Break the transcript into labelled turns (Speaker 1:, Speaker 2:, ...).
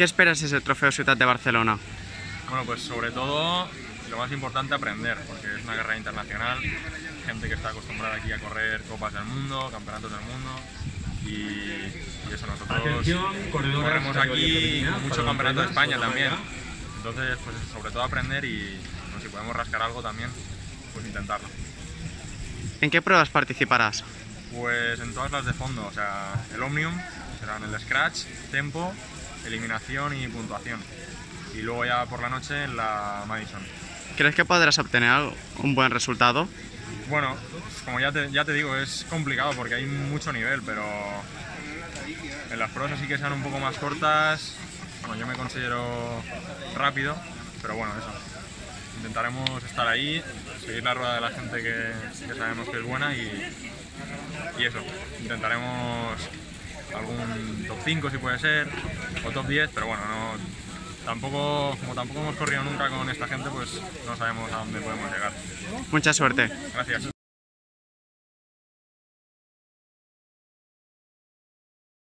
Speaker 1: ¿Qué esperas de ese trofeo Ciudad de Barcelona?
Speaker 2: Bueno, pues sobre todo lo más importante aprender, porque es una carrera internacional, gente que está acostumbrada aquí a correr copas del mundo, campeonatos del mundo y, y eso nosotros corremos aquí mucho campeonato de España también. Entonces, pues sobre todo aprender y bueno, si podemos rascar algo también, pues intentarlo.
Speaker 1: ¿En qué pruebas participarás?
Speaker 2: Pues en todas las de fondo, o sea, el Omnium, serán el Scratch, Tempo, Eliminación y Puntuación. Y luego ya por la noche en la Madison.
Speaker 1: ¿Crees que podrás obtener algo- un buen resultado?
Speaker 2: Bueno, como ya te, ya te digo, es complicado porque hay mucho nivel, pero en las pruebas así que sean un poco más cortas, bueno, yo me considero rápido, pero bueno, eso. Intentaremos estar ahí, seguir la rueda de la gente que, que sabemos que es buena y, y eso. Intentaremos algún top 5 si puede ser, o top 10, pero bueno, no, tampoco, como tampoco hemos corrido nunca con esta gente, pues no sabemos a dónde podemos llegar.
Speaker 1: Mucha suerte.
Speaker 2: Gracias.